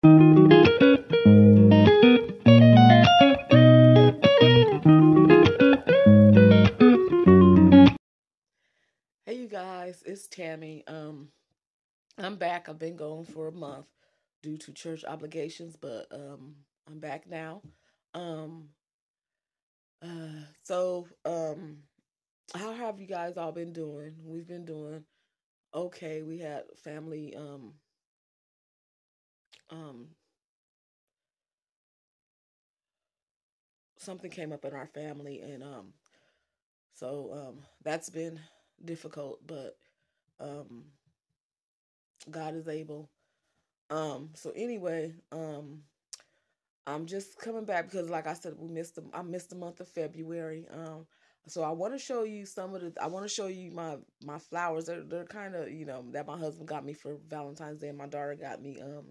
Hey you guys, it's Tammy. Um I'm back. I've been gone for a month due to church obligations, but um I'm back now. Um uh so um how have you guys all been doing? We've been doing okay. We had family um um something came up in our family and um so um that's been difficult, but um God is able. Um so anyway, um I'm just coming back because like I said we missed the I missed the month of February. Um so I want to show you some of the I want to show you my my flowers. They're they're kind of, you know, that my husband got me for Valentine's Day and my daughter got me um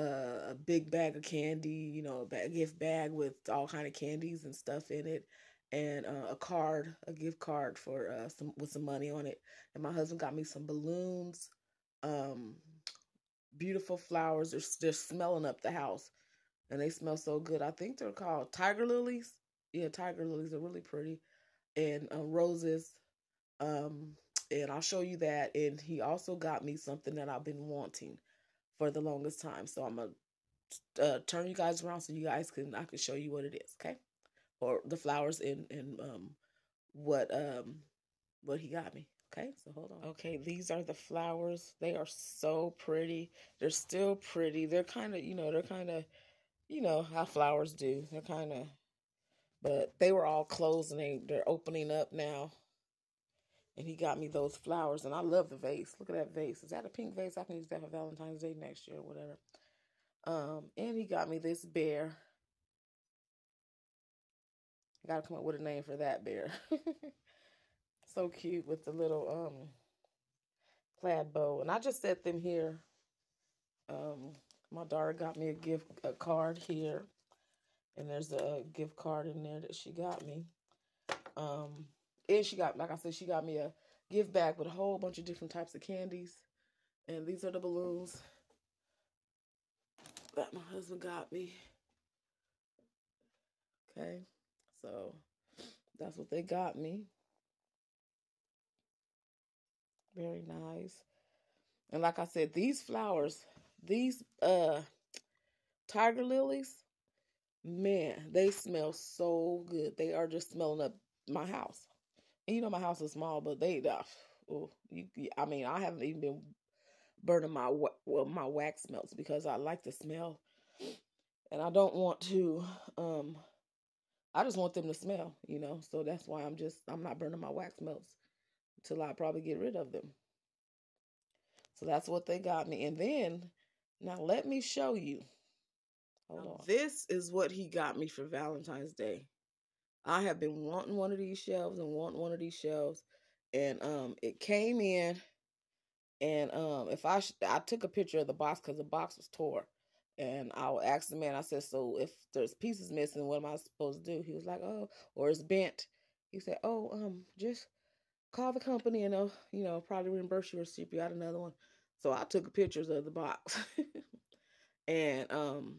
a big bag of candy, you know, a gift bag with all kind of candies and stuff in it, and uh, a card, a gift card for uh, some with some money on it. And my husband got me some balloons, um, beautiful flowers. They're they're smelling up the house, and they smell so good. I think they're called tiger lilies. Yeah, tiger lilies are really pretty, and uh, roses. Um, and I'll show you that. And he also got me something that I've been wanting for the longest time. So I'm gonna uh, turn you guys around so you guys can I can show you what it is, okay? Or the flowers and and um what um what he got me. Okay, so hold on. Okay, these are the flowers. They are so pretty. They're still pretty. They're kind of, you know, they're kind of, you know, how flowers do. They're kind of, but they were all closed and they, they're opening up now and he got me those flowers, and I love the vase. Look at that vase. Is that a pink vase? I can use that for Valentine's Day next year or whatever. Um, and he got me this bear. I gotta come up with a name for that bear. so cute with the little um plaid bow, and I just set them here. Um, my daughter got me a gift a card here, and there's a gift card in there that she got me. Um, and she got, like I said, she got me a gift bag with a whole bunch of different types of candies. And these are the balloons that my husband got me. Okay, so that's what they got me. Very nice. And like I said, these flowers, these uh tiger lilies, man, they smell so good. They are just smelling up my house. And you know my house is small, but they, uh, oh, you, I mean, I haven't even been burning my well my wax melts because I like the smell, and I don't want to. Um, I just want them to smell, you know. So that's why I'm just I'm not burning my wax melts until I probably get rid of them. So that's what they got me, and then now let me show you. Hold on. This is what he got me for Valentine's Day. I have been wanting one of these shelves and wanting one of these shelves, and um, it came in, and um, if I I took a picture of the box because the box was tore, and I asked the man, I said, so if there's pieces missing, what am I supposed to do? He was like, oh, or it's bent. He said, oh, um, just call the company and they'll, you know, probably reimburse you or ship you out another one. So I took pictures of the box, and um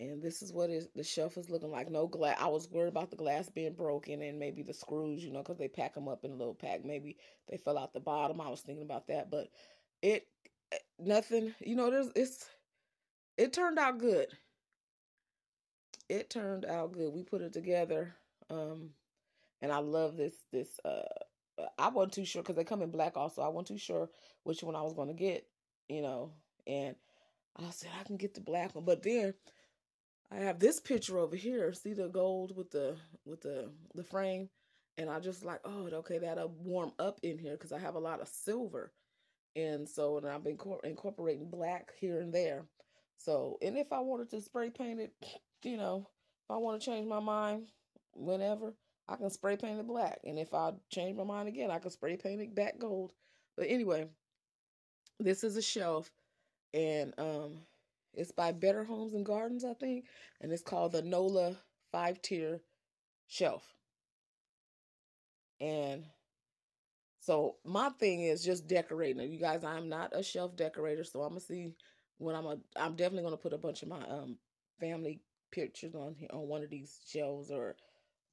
and this is what is the shelf is looking like. No glass. I was worried about the glass being broken and maybe the screws, you know, because they pack them up in a little pack. Maybe they fell out the bottom. I was thinking about that, but it eh, nothing. You know, there's it's it turned out good. It turned out good. We put it together, um, and I love this. This uh, I wasn't too sure because they come in black also. I wasn't too sure which one I was going to get, you know, and I said I can get the black one, but then I have this picture over here. See the gold with the with the the frame, and I just like, oh, okay, that'll warm up in here because I have a lot of silver, and so and I've been incorporating black here and there. So, and if I wanted to spray paint it, you know, if I want to change my mind, whenever I can spray paint it black, and if I change my mind again, I can spray paint it back gold. But anyway, this is a shelf, and um it's by Better Homes and Gardens, I think, and it's called the NOLA five tier shelf. And so my thing is just decorating. You guys, I'm not a shelf decorator, so I'm gonna see when I'm a, I'm definitely gonna put a bunch of my um family pictures on here on one of these shelves or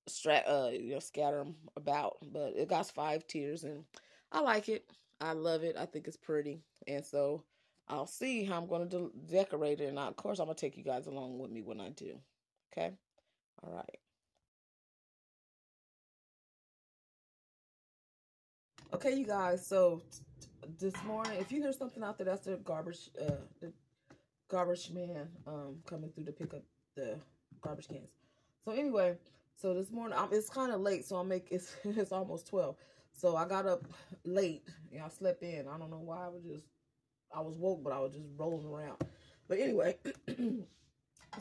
strat uh you know scatter them about. But it got five tiers and I like it. I love it. I think it's pretty, and so I'll see how I'm going to de- decorate it. And I, of course, I'm going to take you guys along with me when I do. Okay? All right. Okay, you guys. So this morning, if you hear something out there, that's the garbage, uh, the garbage man um coming through to pick up the garbage cans. So anyway, so this morning, I'm, it's kind of late, so I make it's it's almost twelve. So I got up late. Yeah, I slept in. I don't know why. I was just I was woke, but I was just rolling around. But anyway,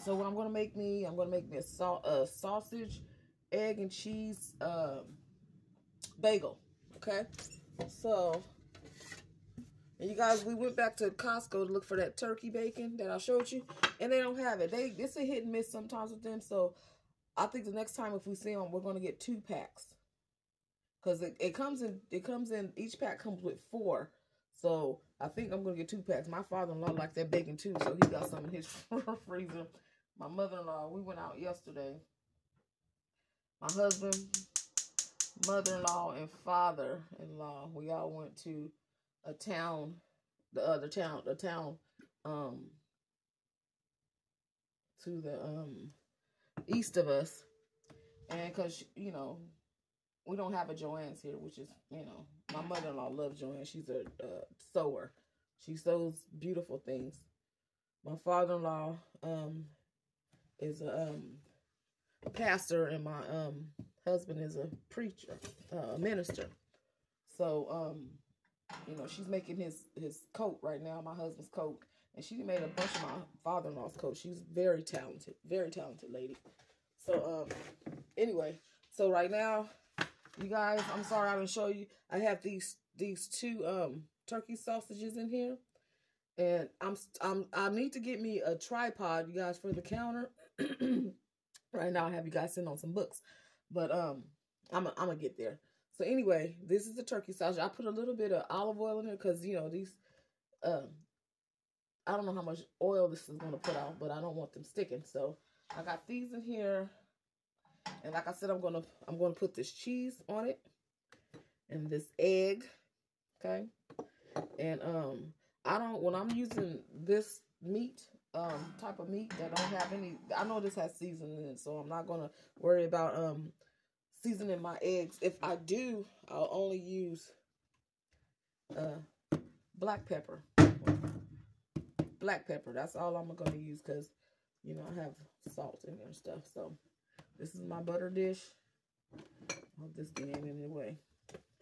so what I'm gonna make me, I'm gonna make me a, sa- a sausage, egg and cheese uh, bagel. Okay, so and you guys, we went back to Costco to look for that turkey bacon that I showed you, and they don't have it. They it's a hit and miss sometimes with them. So I think the next time if we see them, we're gonna get two packs because it, it comes in it comes in each pack comes with four. So I think I'm gonna get two packs. My father-in-law likes that bacon too, so he got some in his freezer. My mother-in-law, we went out yesterday. My husband, mother-in-law, and father-in-law, we all went to a town, the other town, the town, um, to the um east of us, and cause you know we don't have a Joann's here, which is you know my mother-in-law loves Joann. She's a sewer. She sews beautiful things. My father-in-law um is a um pastor, and my um husband is a preacher, uh, a minister. So um you know she's making his his coat right now, my husband's coat, and she made a bunch of my father-in-law's coat. She's very talented, very talented lady. So um anyway, so right now you guys, I'm sorry I didn't show you. I have these these two um turkey sausages in here. And I'm I'm I need to get me a tripod, you guys, for the counter. right now I have you guys sitting on some books. But um I'm a, I'm gonna get there. So anyway, this is the turkey sausage. I put a little bit of olive oil in it because you know these um I don't know how much oil this is gonna put out, but I don't want them sticking. So I got these in here. And like I said, I'm gonna I'm gonna put this cheese on it and this egg. Okay. And um I don't when I'm using this meat, um, type of meat that don't have any I know this has seasoning in so I'm not gonna worry about um seasoning my eggs. If I do, I'll only use uh black pepper. Black pepper. That's all I'm gonna use because you know I have salt in there and stuff. So this is my butter dish. Hope this thing ain't in the way.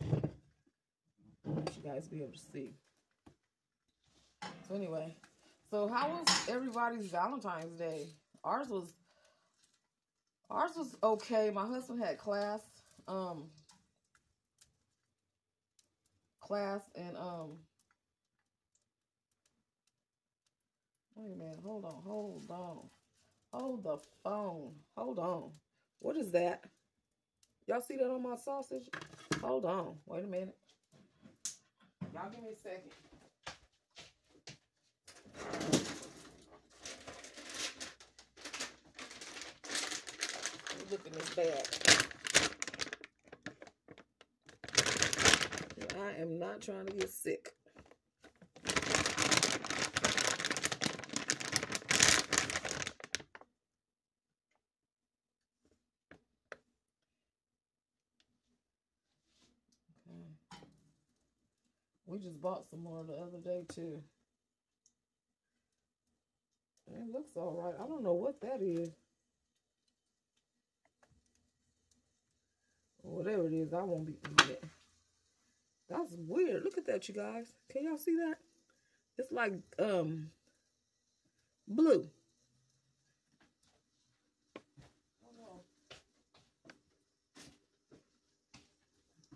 I want you guys to be able to see. So anyway, so how was everybody's Valentine's Day? Ours was ours was okay. My husband had class, um, class and um. Wait a minute, hold on, hold on. Hold the phone. Hold on. What is that? Y'all see that on my sausage? Hold on. Wait a minute. Y'all give me a second. Look in this bag. I am not trying to get sick. Just bought some more the other day too. It looks all right. I don't know what that is. Whatever it is, I won't be eating it. That's weird. Look at that, you guys. Can y'all see that? It's like um blue.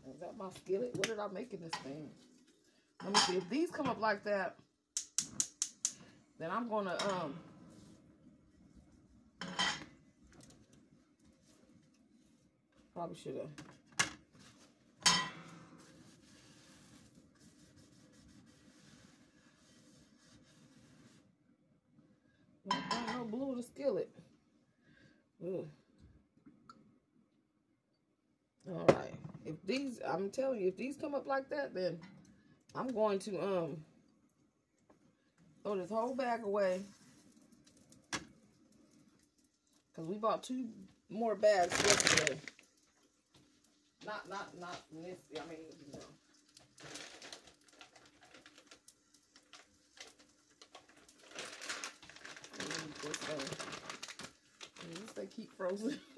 Is that my skillet? What did I make in this thing? Let me see. If these come up like that, then I'm gonna um probably should have. almost blew the skillet. Ooh. All right. If these, I'm telling you, if these come up like that, then I'm going to um throw this whole bag away. Because we bought two more bags yesterday. Not, not, not this, I mean, you know. Thing. they keep frozen.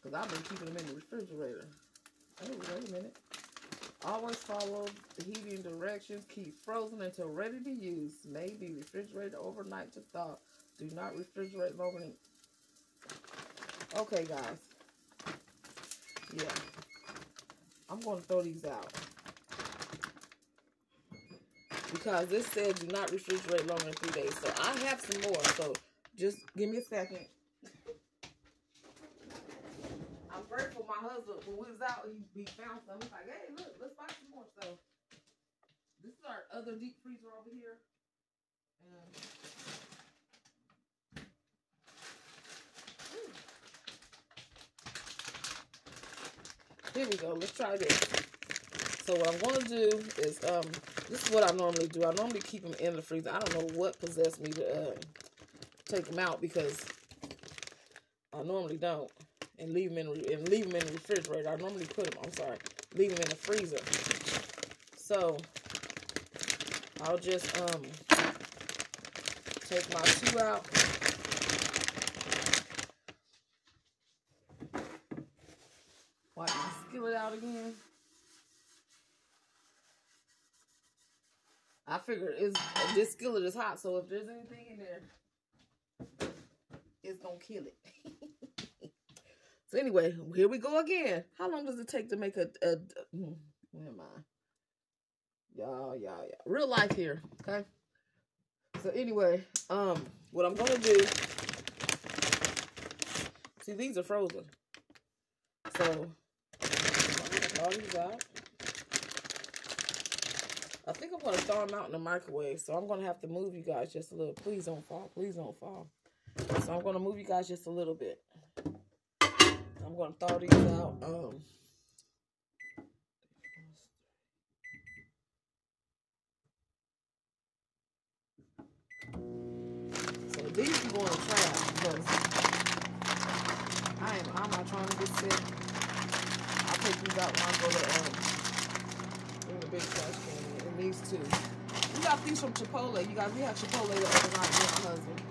Because I've been keeping them in the refrigerator. Oh, wait a minute. Always follow the heating directions. Keep frozen until ready to use. May be refrigerated overnight to thaw. Do not refrigerate longer. Okay, guys. Yeah. I'm going to throw these out. Because this says do not refrigerate longer than three days. So I have some more. So just give me a second. I'm grateful my husband, when we was out, he, he found some. He's like, hey, look, let's buy some more. So this is our other deep freezer over here. And Here we go. Let's try this. So what I'm going to do is, um, this is what I normally do. I normally keep them in the freezer. I don't know what possessed me to uh, take them out because I normally don't. And leave them in and leave them in the refrigerator. I normally put them. I'm sorry, leave them in the freezer. So I'll just um take my two out. it out again. I figured this skillet is hot, so if there's anything in there, it's gonna kill it. so anyway, here we go again. How long does it take to make a, a, a hmm, where am I? Y'all, y'all, y'all. Real life here, okay? So anyway, um, what I'm gonna do, see these are frozen. So all these out. I think I'm to throw them out in the microwave. So I'm to have to move you guys just a little. Please don't fall. Please don't fall. So I'm to move you guys just a little bit. I'm to thaw these out. Um, so these are going to trash because I am, I'm not trying to get sick I'll take these out when I go to um, in the big trash can. And these two. We got these from Chipotle. You guys, we had Chipotle the other night with my husband.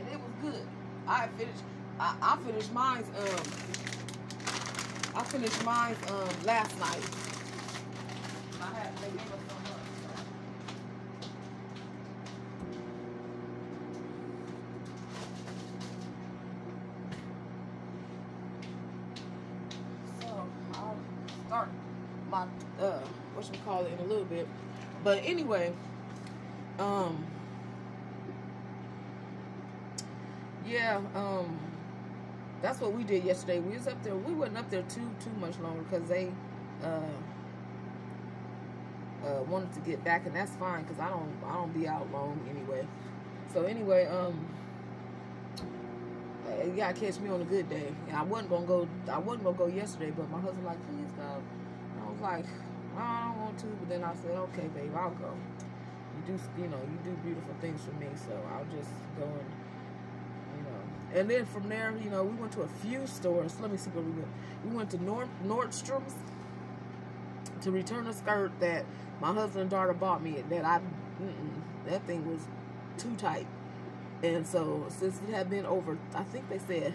And it was good. I finished I, I finished mine um I finished mine um last night. I had they gave us call it in a little bit. But anyway, um, yeah, um, that's what we did yesterday. We was up there. We wasn't up there too too much longer because they uh, uh, wanted to get back, and that's fine because I don't I don't be out long anyway. So anyway, um, you gotta catch me on a good day. And I wasn't gonna go. I wasn't gonna go yesterday, but my husband like, please go. And I was like, I don't want to, but then I said, okay, babe, I'll go. You do, you know, you do beautiful things for me, so I'll just go and, you know. And then from there, you know, we went to a few stores. Let me see where we went. We went to Nord Nordstrom's to return a skirt that my husband and daughter bought me that I, mm -mm, that thing was too tight. And so since it had been over, I think they said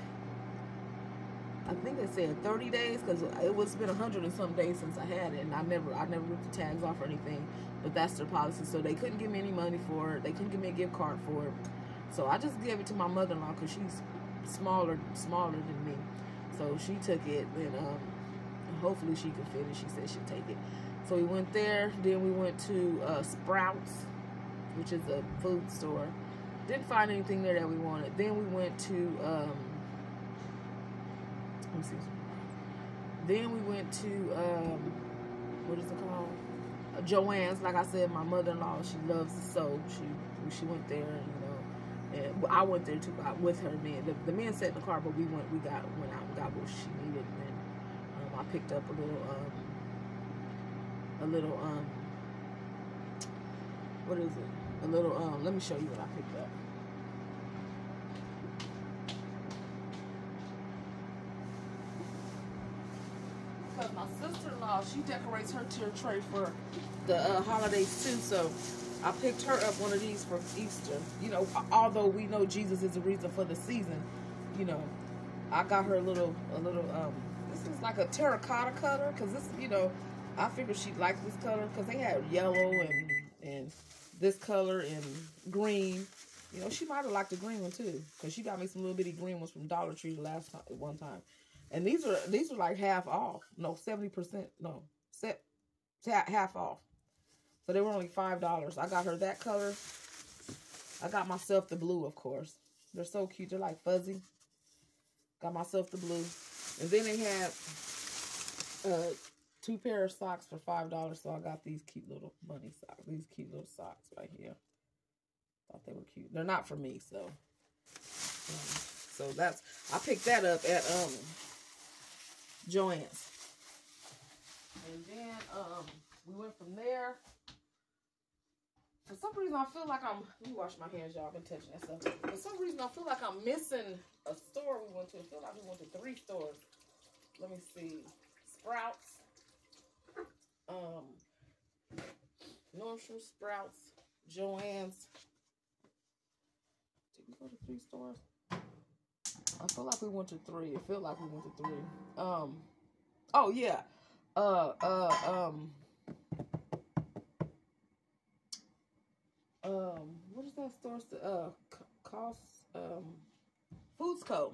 I think they said 30 days because it was been 100 and some days since I had it, and I never I never ripped the tags off or anything. But that's their policy, so they couldn't give me any money for it. They couldn't give me a gift card for it. So I just gave it to my mother-in-law because she's smaller smaller than me. So she took it, and um, hopefully she can finish. She said she'll take it. So we went there. Then we went to uh, Sprouts, which is a food store. Didn't find anything there that we wanted. Then we went to um, Then we went to um, what is it called? Joann's. like I said, my mother-in-law, she loves to sew. She she went there, you know, and I went there too with her men. The, the men sat in the car, but we went, we got went out and got what she needed. And then um, I picked up a little, um, a little, um, what is it? A little, um, let me show you what I picked up. Because my sister-in-law, she decorates her tier tray for the uh, holidays too, so I picked her up one of these for Easter. You know, although we know Jesus is the reason for the season, you know, I got her a little, a little, um, this is like a terracotta cutter because this, you know, I figured she'd like this color, because they had yellow and, and this color and green. You know, she might have liked the green one too, because she got me some little bitty green ones from Dollar Tree last time, one time. And these are these are like half off. No, 70%. No, set half off. So they were only $5. I got her that color. I got myself the blue, of course. They're so cute. They're like fuzzy. Got myself the blue. And then they had uh, two pair of socks for $5. So I got these cute little bunny socks. These cute little socks right here. Thought they were cute. They're not for me, so. Um, so that's, I picked that up at um Joann's. And then um we went from there. For some reason, I feel like I'm. Let me wash my hands, y'all. I've been touching that stuff. For some reason, I feel like I'm missing a store we went to. I feel like we went to three stores. Let me see. Sprouts. Um. Nordstrom, Sprouts, Joann's. Did we go to three stores? I feel like we went to three. I feel like we went to three. Um. Oh yeah. Uh. Uh. Um. Um. What is that store? Uh. Cost. Um. Foods Co.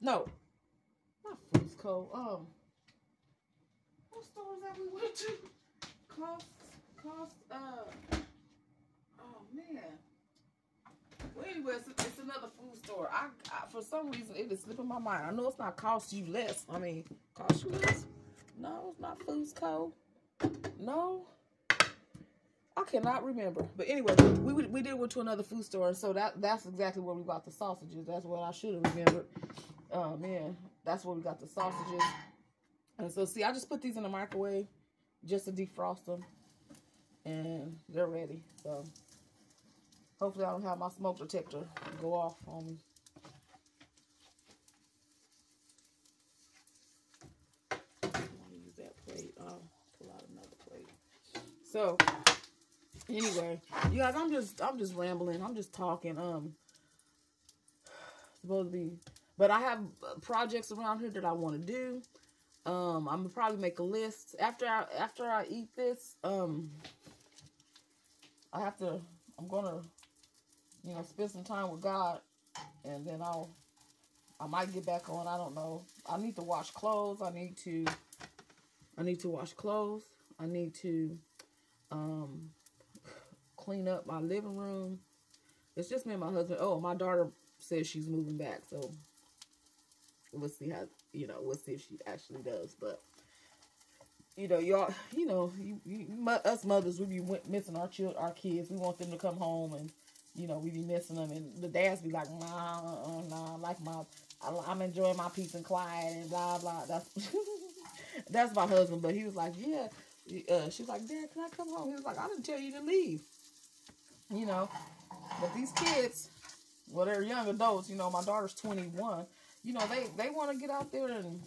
No. Not Foods Co. Um. What stores that we went to? Cost. Cost. Uh. Oh man. Anyway, it's, it's, another food store. I, I, for some reason it is slipping my mind. I know it's not cost you less. I mean, cost you less? No, it's not Foods Co. No. I cannot remember. But anyway, we we did went to another food store, so that that's exactly where we got the sausages. That's what I should have remembered. Oh man, that's where we got the sausages. And so see, I just put these in the microwave just to defrost them, and they're ready. So hopefully, I don't have my smoke detector go off on me. Use that plate. I'll pull out another plate. So anyway, you guys, I'm just I'm just rambling. I'm just talking. Um, supposed to be, but I have projects around here that I want to do. Um, I'm gonna probably make a list after I after I eat this. Um, I have to. I'm gonna, you know, spend some time with God, and then I'll. I might get back on. I don't know. I need to wash clothes. I need to. I need to wash clothes. I need to. Um, clean up my living room. It's just me and my husband. Oh, my daughter says she's moving back, so we'll see how you know. We'll see if she actually does. But you know, y'all, you know, you, you, us mothers, we be missing our children, our kids. We want them to come home, and you know, we be missing them. And the dads be like, nah, uh, nah, like my, I'm enjoying my peace and quiet, and blah blah. That's that's my husband. But he was like, yeah. Uh, she was like, Dad, can I come home? He was like, I didn't tell you to leave you know. But these kids, well, they're young adults. You know, my daughter's 21. You know, they they want to get out there and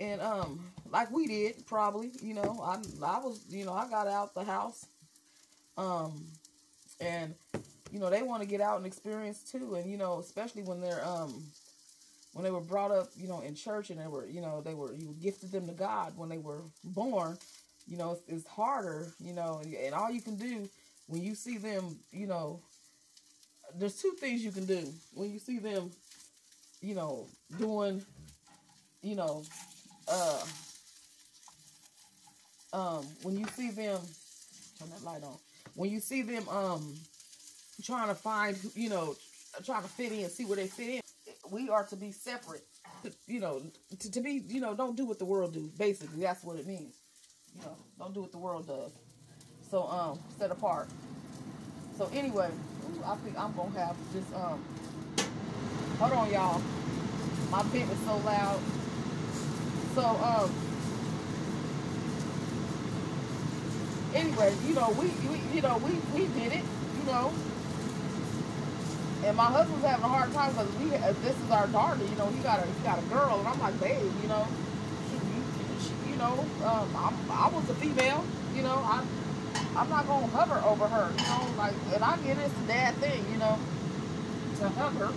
and um like we did probably. You know, I I was you know I got out the house, um, and you know they want to get out and experience too. And you know, especially when they're um when they were brought up, you know, in church and they were, you know, they were, you gifted them to God when they were born, you know, it's, it's harder, you know, and, and all you can do when you see them, you know, there's two things you can do. When you see them, you know, doing, you know, uh, um, when you see them, turn that light on. When you see them, um, trying to find, you know, trying to fit in, see where they fit in. We are to be separate, you know, to, to be, you know, don't do what the world do. Basically, that's what it means. You know, don't do what the world does. So um, set apart. So anyway, ooh, I think I'm gonna have this um. Hold on, y'all. My vent is so loud. So um. Anyway, you know we, we you know we we did it. You know. And my husband's having a hard time because we uh, this is our daughter. You know, he got a he got a girl, and I'm like, babe, you know, she, she, you know, um, I'm, I was a female. You know, I I'm not gonna hover over her. You know, like, and I get it's a dad thing. You know, to hover.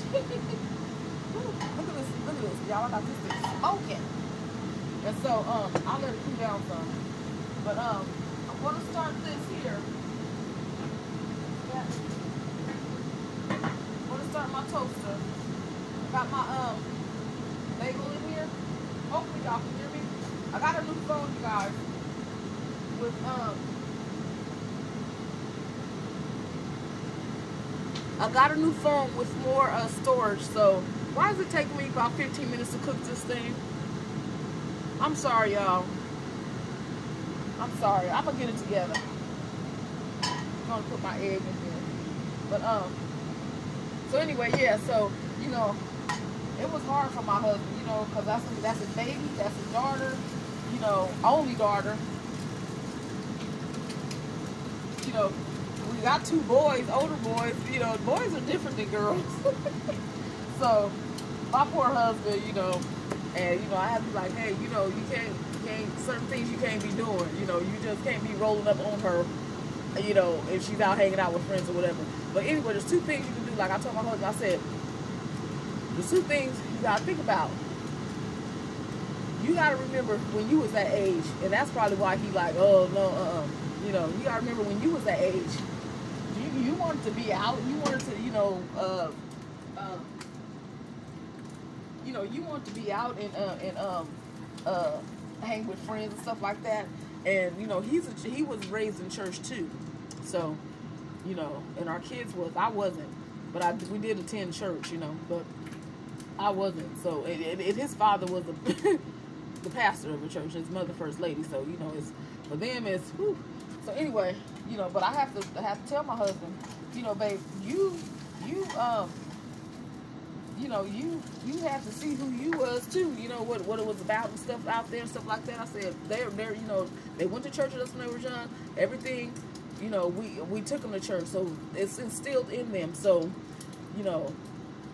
look at this, look at this, y'all. I got this thing smoking. And so, um, I'll let it cool down some. But um, I'm gonna start this here. Yeah. I'm gonna start my toaster. Got my um bagel in here. Hopefully y'all can hear me. I got a new phone, you guys. With um I got a new phone with more uh, storage, so why does it take me about 15 minutes to cook this thing? I'm sorry, y'all. I'm sorry. I'm gonna get it together. I'm gonna put my egg in here. But um, so anyway, yeah. So you know, it was hard for my husband, you know, because that's that's his baby, that's his daughter, you know, only daughter. You know, we got two boys, older boys. You know, boys are different than girls. so my poor husband, you know, and you know, I have to be like, hey, you know, you can't, you can't, certain things you can't be doing. You know, you just can't be rolling up on her. You know, if she's out hanging out with friends or whatever. But anyway, there's two things you can do. Like I told my husband, I said, there's two things you gotta think about. You gotta remember when you was that age, and that's probably why he like, oh no, uh, uh you know, you gotta remember when you was that age you, you wanted to be out. You wanted to, you know, uh, uh, you know, you want to be out and uh, and um, uh, hang with friends and stuff like that. And you know, he's a, he was raised in church too, so you know, and our kids was. I wasn't, but I we did attend church, you know, but I wasn't. So and, and, and his father was a, the pastor of the church, his mother first lady. So you know, it's for them it's. Whew. So anyway, you know, but I have to I have to tell my husband, you know, babe, you you um you know, you you have to see who you was too, you know, what what it was about and stuff out there and stuff like that. I said they're they're you know, they went to church with us when they were young. Everything, you know, we we took them to church, so it's instilled in them. So, you know,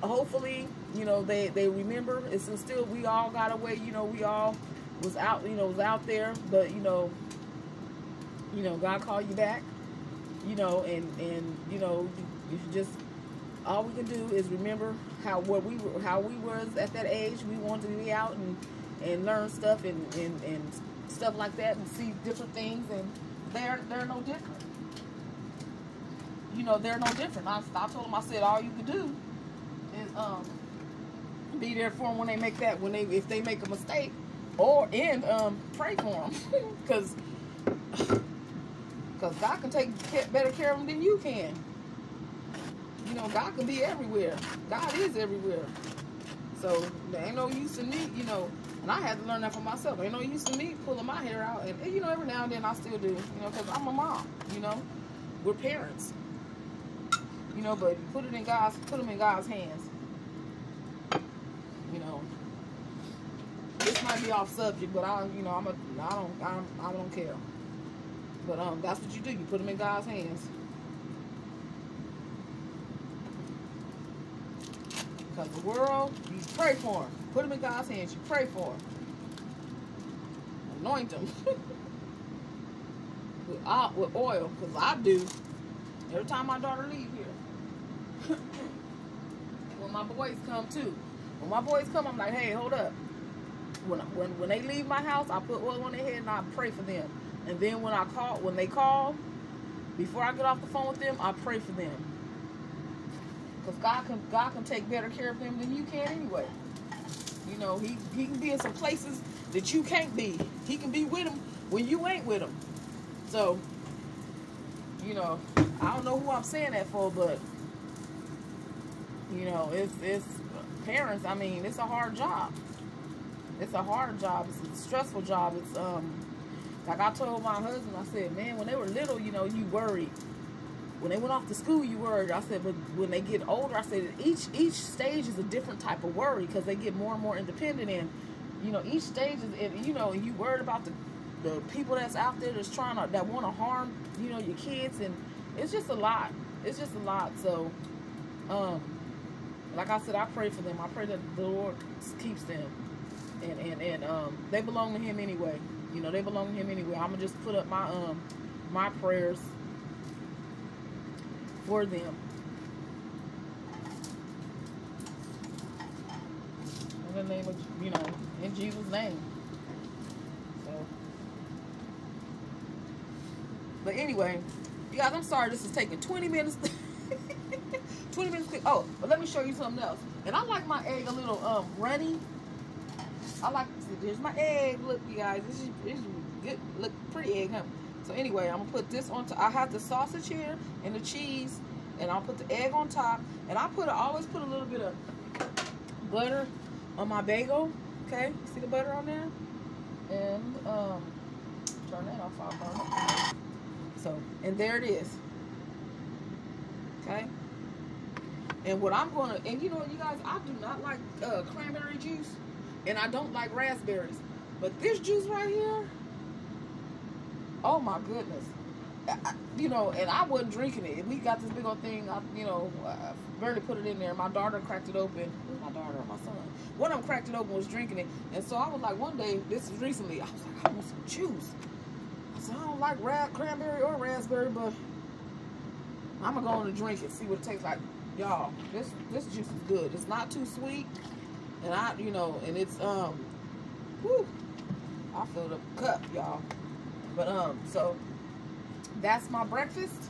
hopefully, you know, they they remember. It's instilled. We all got away. You know, we all was out. You know, was out there, but you know, you know, God called you back, you know, and, and you know, you, you just, all we can do is remember how what we were, how we was at that age. We wanted to be out and, and learn stuff and, and, and stuff like that and see different things and they're, they're no different. You know, they're no different. I, I told them, I said, all you can do is, um, be there for them when they make that, when they, if they make a mistake or, and, um, pray for them. Because because God can take better care of them than you can. You know, God can be everywhere. God is everywhere. So there ain't no use in me, you know, and I had to learn that for myself. Ain't no use in me pulling my hair out. And, you know, every now and then I still do, you know, because I'm a mom, you know. We're parents. You know, but put it in God's, put them in God's hands. You know. This might be off subject, but I, you know, I'm a, I don't, I'm, I don't care. But um, that's what you do. You put them in God's hands. Because the world, you pray for them. Put them in God's hands. You pray for them. Anoint them with, uh, with oil. Because I do. Every time my daughter leave here. when my boys come too. When my boys come, I'm like, hey, hold up. When, when, when they leave my house, I put oil on their head and I pray for them. And then when I call, when they call, before I get off the phone with them, I pray for them. Because God can, God can take better care of them than you can anyway. You know, he, he can be in some places that you can't be. He can be with them when you ain't with them. So, you know, I don't know who I'm saying that for, but, you know, it's, it's parents, I mean, it's a hard job. It's a hard job. It's a stressful job. It's, um, Like I told my husband, I said, man, when they were little, you know, you worried. When they went off to school, you worried. I said, but when they get older, I said each each stage is a different type of worry because they get more and more independent and you know each stage is and you know you worried about the the people that's out there that's trying to that want to harm you know your kids and it's just a lot. It's just a lot. So, um, like I said, I pray for them. I pray that the Lord keeps them and and and um, they belong to Him anyway. You know, they belong to Him anyway. I'm gonna just put up my um my prayers for them. In the name of you know, in Jesus' name. So, but anyway, you guys, I'm sorry this is taking 20 minutes. 20 minutes quick. Oh, but let me show you something else. And I like my egg a little um runny. I like there's my egg. Look, you guys, this is, this is good. Look, pretty egg, huh? So anyway, I'm gonna put this on. I have the sausage here and the cheese, and I'll put the egg on top. And I put, I always put a little bit of butter on my bagel. Okay, see the butter on there? And um, turn that off. I'll. So, and there it is. Okay. And what I'm gonna, and you know, you guys, I do not like uh, cranberry juice and I don't like raspberries. But this juice right here, oh my goodness. I, you know, and I wasn't drinking it. We got this big old thing, I, you know, I barely put it in there. My daughter cracked it open. My daughter my son? One of them cracked it open, was drinking it. And so I was like, one day, this is recently, I was like, I want some juice. I said, I don't like ra- cranberry or raspberry, but I'm going to go on and drink it, see what it tastes like. Y'all, this, this juice is good. It's not too sweet. And I, you know, and it's, um, whew, I filled up a cup, y'all. But, um, so, that's my breakfast.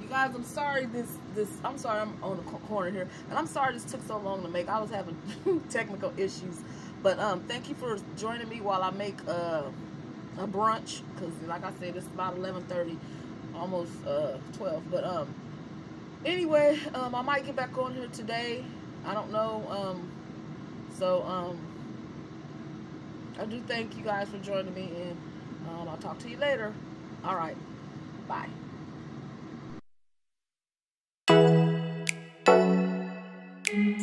You guys, I'm sorry this, this, I'm sorry I'm on the corner here. And I'm sorry this took so long to make. I was having technical issues. But, um, thank you for joining me while I make, uh, a brunch because like I said it's about 11:30 almost uh 12 but um anyway, um, I might get back on here today. I don't know. Um, so, um, I do thank you guys for joining me, and um, I'll talk to you later. All right. Bye.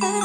Oh.